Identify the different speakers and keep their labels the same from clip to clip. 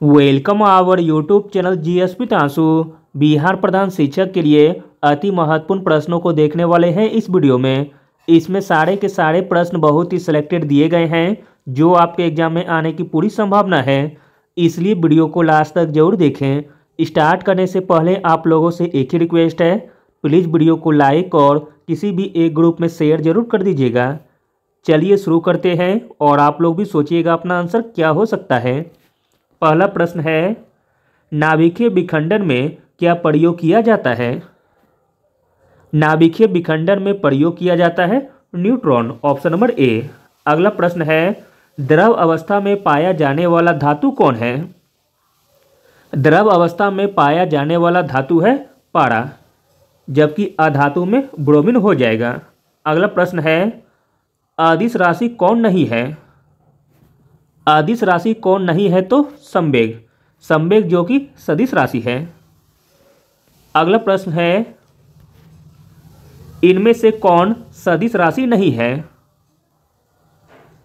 Speaker 1: Welcome our YouTube channel G S GSP तांसु Bihar प्रधान शिक्षक के लिए अति महत्वपूर्ण प्रश्नों को देखने वाले हैं इस वीडियो में। इसमें सारे के सारे प्रश्न बहुत ही सिलेक्टेड दिए गए हैं, जो आपके एग्ज़ाम में आने की पूरी संभावना है। इसलिए वीडियो को लास्ट तक ज़रूर देखें। स्टार्ट करने से पहले आप लोगों से एक ही रिक्वेस्ट है। प्लीज़ वीडियो को लाइक और किसी भी एक ग्रुप में शेयर ज़रूर कर दीजिएगा। चलिए शुरू करते हैं और आप लोग भी सोचिएगा अपना आंसर क्या हो सकता है। पहला प्रश्न है, नाभिकीय विखंडन में क्या प्रयोग किया जाता है? नाभिकीय विखंडन में प्रयोग किया जाता है न्यूट्रॉन, ऑप्शन नंबर ए। अगला प्रश्न है, द्रव अवस्था में पाया जाने वाला धातु कौन है? द्रव अवस्था में पाया जाने वाला धातु है पारा, जबकि अधातु में ब्रोमिन हो जाएगा। अगला प्रश्न है, आदिश राशि कौन नहीं है? आदिश राशि कौन नहीं है तो संवेग। संवेग जो कि सदिश राशि है। अगला प्रश्न है, इनमें से कौन सदिश राशि नहीं है?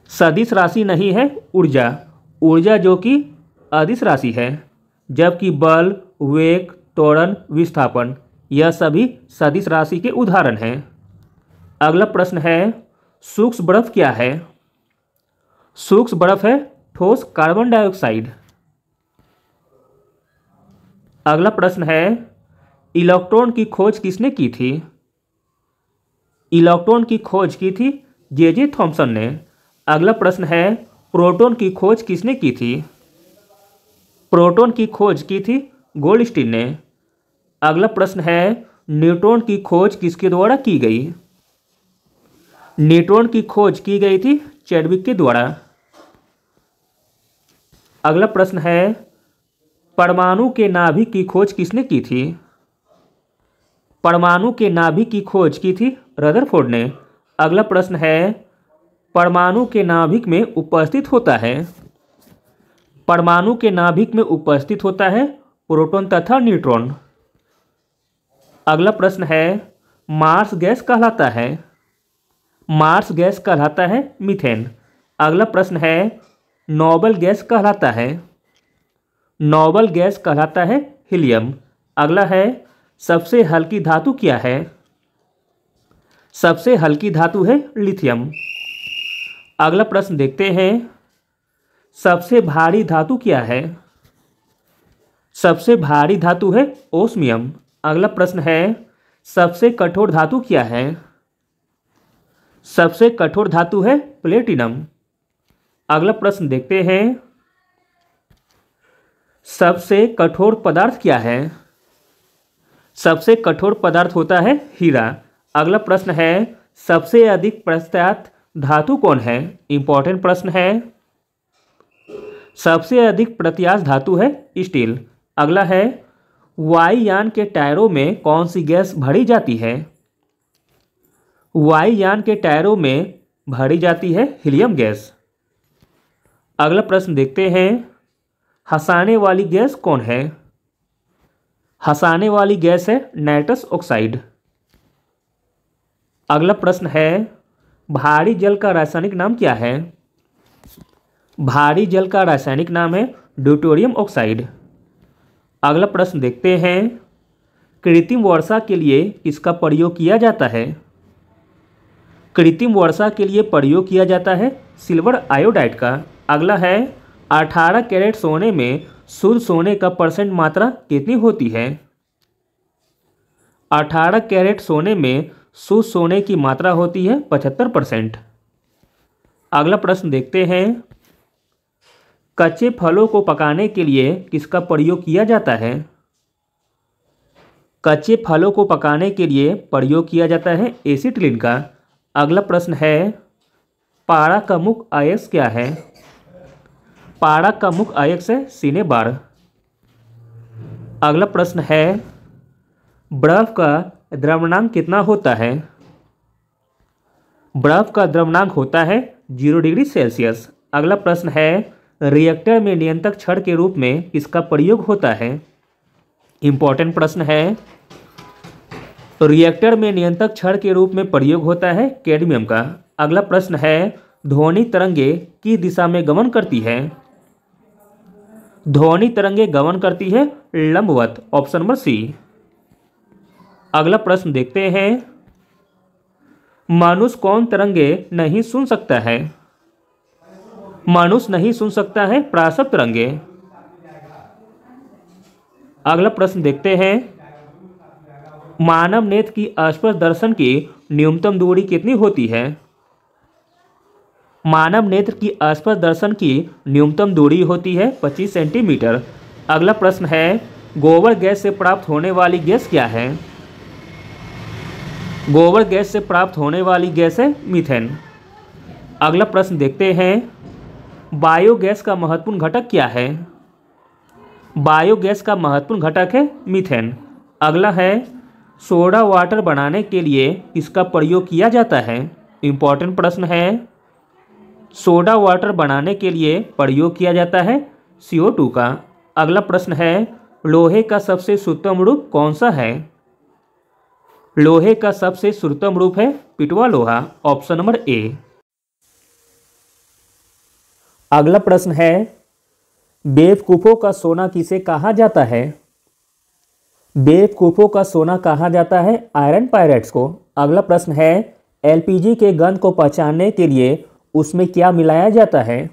Speaker 1: सदिश राशि नहीं है ऊर्जा। ऊर्जा जो कि अदिश राशि है, जबकि बल, वेग, त्वरण, विस्थापन, यह सभी सदिश राशि के उदाहरण हैं। अगला प्रश्न है, सूक्ष्म बर्फ़ क्या है? सूक्ष्म बर्फ़ है, ठोस कार्बन डाइऑक्साइड। अगला प्रश्न है, इलेक्ट्रॉन की खोज किसने की थी? इलेक्ट्रॉन की खोज की थी जे जे थॉम्सन ने। अगला प्रश्न है, प्रोटॉन की खोज किसने की थी? प्रोटॉन की खोज की थी गोल्डस्टीन ने। अगला प्रश्न है, न्यूट्रॉन की खोज किसके द्वारा की गई? न्यूट्रॉन की खोज की गई थी चैडविक के द्वारा। अगला प्रश्न है, परमाणु के नाभिक की खोज किसने की थी? परमाणु के नाभिक की खोज की थी रदरफोर्ड ने। अगला प्रश्न है, परमाणु के नाभिक में उपस्थित होता है। परमाणु के नाभिक में उपस्थित होता है प्रोटॉन तथा न्यूट्रॉन। अगला प्रश्न है, मार्स गैस कहलाता है। मार्स गैस कहलाता है मीथेन। अगला प्रश्न है, नोबल गैस कहलाता है? नोबल गैस कहलाता है हीलियम। अगला है, सबसे हल्की धातु क्या है? सबसे हल्की धातु है लिथियम। अगला प्रश्न देखते हैं, सबसे भारी धातु क्या है? सबसे भारी धातु है ओस्मियम। अगला प्रश्न है, सबसे कठोर धातु क्या है? सबसे कठोर धातु है प्लेटिनम। अगला प्रश्न देखते हैं। सबसे कठोर पदार्थ क्या है? सबसे कठोर पदार्थ होता है हीरा। अगला प्रश्न है, सबसे अधिक प्रत्यात धातु कौन है? इंपॉर्टेंट प्रश्न है। सबसे अधिक प्रत्याश धातु है स्टील। अगला है, वायुयान के टायरों में कौन सी गैस भरी जाती है? वायुयान के टायरों में भरी जाती है हीलियम गैस। अगला प्रश्न देखते हैं, हंसाने वाली गैस कौन है? हंसाने वाली गैस है नाइट्रस ऑक्साइड। अगला प्रश्न है, भारी जल का रासायनिक नाम क्या है? भारी जल का रासायनिक नाम है ड्यूटोरियम ऑक्साइड। अगला प्रश्न देखते हैं, कृत्रिम वर्षा के लिए किसका प्रयोग किया जाता है? कृत्रिम वर्षा के लिए प्रयोग किया जाता है। सिल्वर आयोडाइड का अगला है, अठारह कैरेट सोने में शुद्ध सोने का परसेंट मात्रा कितनी होती है? अठारह कैरेट सोने में शुद्ध सोने की मात्रा होती है पचहत्तर परसेंट। अगला प्रश्न देखते हैं। कच्चे फलों को पकाने के लिए किसका प्रयोग किया जाता है? कच्चे फलों को पकाने के लिए प्रयोग किया जाता है एसिटिलीन का। अगला प्रश्न है पारा का मुख्य आयस क्या है? पारा का मुख्य आयक है सीने बार। अगला प्रश्न है, बर्फ़ का द्रवणांक कितना होता है? बर्फ़ का द्रवणांक होता है ज़ीरो डिग्री सेल्सियस। अगला प्रश्न है, रिएक्टर में नियंत्रक छड़ के रूप में किसका प्रयोग होता है? इंपॉर्टेंट प्रश्न है रिएक्टर में नियंत्रक छड़ के रूप में प्रयोग होता है कैडमियम का। अगला प्रश्न है, ध्वनि तरंगे किस दिशा में गमन करती है? ध्वनि तरंगे गमन करती है, लंबवत ऑप्शन नंबर सी अगला प्रश्न देखते हैं, मानुष कौन तरंगे नहीं सुन सकता है? मानुष नहीं सुन सकता है प्रासव तरंगे। अगला प्रश्न देखते हैं मानव नेत्र की स्पर्श दर्शन की न्यूनतम दूरी कितनी होती है? मानव नेत्र की स्पर्श दर्शन की न्यूनतम दूरी होती है 25 सेंटीमीटर। अगला प्रश्न है, गोबर गैस से प्राप्त होने वाली गैस क्या है? गोबर गैस से प्राप्त होने वाली गैस है मीथेन। अगला प्रश्न देखते हैं, बायोगैस का महत्वपूर्ण घटक क्या है? बायोगैस का महत्वपूर्ण घटक है मीथेन। अगला है सोडा वाटर बनाने के लिए इसका प्रयोग किया जाता है। इंपॉर्टेंट प्रश्न है। सोडा वाटर बनाने के लिए प्रयोग किया जाता है CO2 का। अगला प्रश्न है, लोहे का सबसे शुद्धतम रूप कौन सा है? लोहे का सबसे शुद्धतम रूप है पिटवा लोहा, ऑप्शन नंबर ए अगला प्रश्न है, बेवकूफ़ों का सोना किसे कहा जाता है? बेवकूफ़ों का सोना कहा जाता है? आयरन पायरेट्स को। अगला प्रश्न है एलपीजी के गंध को पहचानने के लिए उसमें क्या मिलाया जाता है?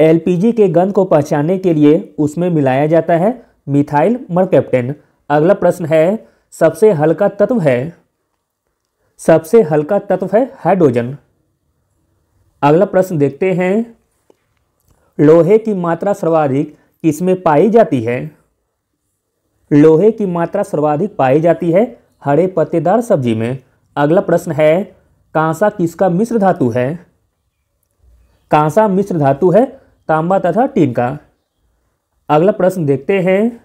Speaker 1: एलपीजी के गंध को पहचानने के लिए उसमें मिलाया जाता है मिथाइल मरकेप्टेन। अगला प्रश्न है, सबसे हल्का तत्व है। सबसे हल्का तत्व है हाइड्रोजन। अगला प्रश्न देखते हैं, लोहे की मात्रा सर्वाधिक किसमें पाई जाती है? लोहे की मात्रा सर्वाधिक पाई जाती है। हरे पत्तेदार सब्ज़ी में अगला प्रश्न है, कांसा किसका मिश्र धातु है? कांसा मिश्र धातु है, तांबा तथा टीन का अगला प्रश्न देखते हैं।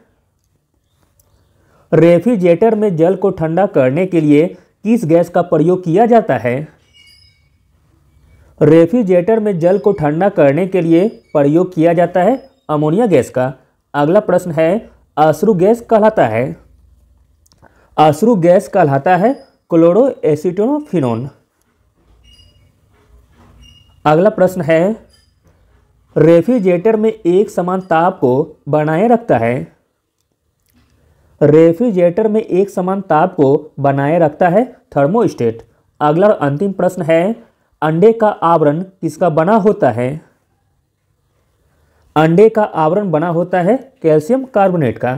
Speaker 1: रेफ्रिजरेटर में जल को ठंडा करने के लिए किस गैस का प्रयोग किया जाता है? रेफ्रिजरेटर में जल को ठंडा करने के लिए प्रयोग किया जाता है अमोनिया गैस का। अगला प्रश्न है अश्रु गैस कहलाता है। अश्रु गैस कहलाता है क्लोरो एसिटोफिनोन अगला प्रश्न है, रेफ्रिजरेटर में एक समान ताप को बनाए रखता है। रेफ्रिजरेटर में एक समान ताप को बनाए रखता है थर्मोस्टेट। अगला अंतिम प्रश्न है, अंडे का आवरण किसका बना होता है? अंडे का आवरण बना होता है कैल्शियम कार्बोनेट का।